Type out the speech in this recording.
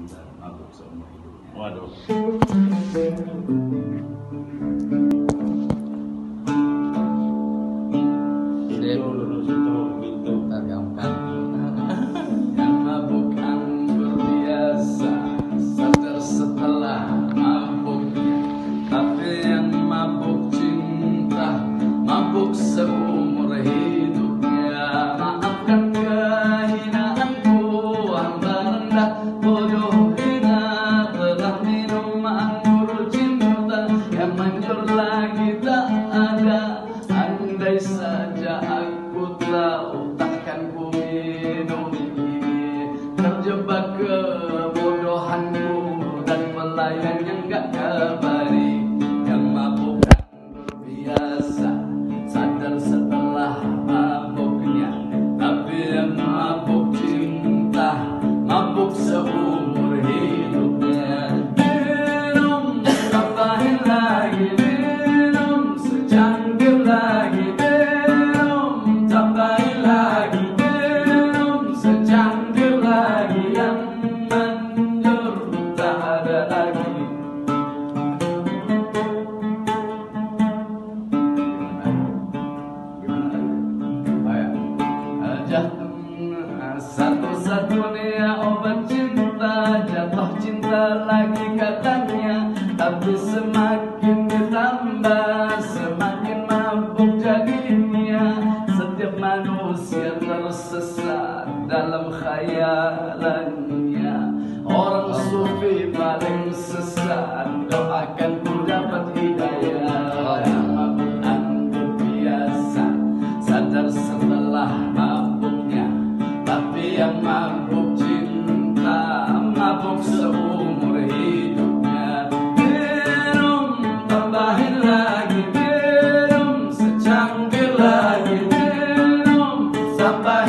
cinta mabuk seumur hidupnya. Waduh. Yang gak kabari yang mabuk biasa. Sadar setelah mabuknya. Tapi yang mabuk cinta mabuk seumur hidupnya. Minum tambahin lagi. Minum secangkir lagi aja satu-satunya obat cinta jatuh cinta lagi katanya. Tapi semakin ditambah semakin mabuk jadinya setiap manusia tersesat dalam khayalannya. Orang sufi paling sesat doakan yang mabuk cinta mabuk seumur hidupnya. Minum tambahin lagi minum secangkir lagi minum sampai